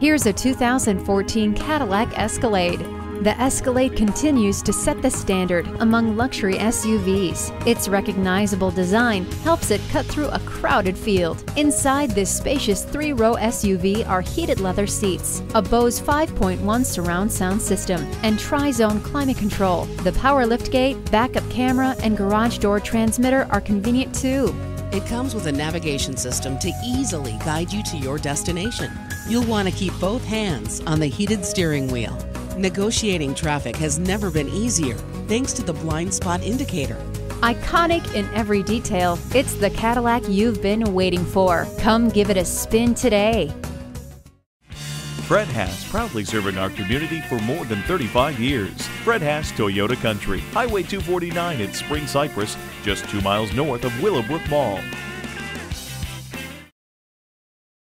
Here's a 2014 Cadillac Escalade. The Escalade continues to set the standard among luxury SUVs. Its recognizable design helps it cut through a crowded field. Inside this spacious three-row SUV are heated leather seats, a Bose 5.1 surround sound system, and tri-zone climate control. The power liftgate, backup camera, and garage door transmitter are convenient too. It comes with a navigation system to easily guide you to your destination. You'll want to keep both hands on the heated steering wheel. Negotiating traffic has never been easier thanks to the blind spot indicator. Iconic in every detail, it's the Cadillac you've been waiting for. Come give it a spin today. Fred Haas, proudly serving our community for more than 35 years. Fred Haas Toyota Country, Highway 249 at Spring Cypress, just two miles north of Willowbrook Mall.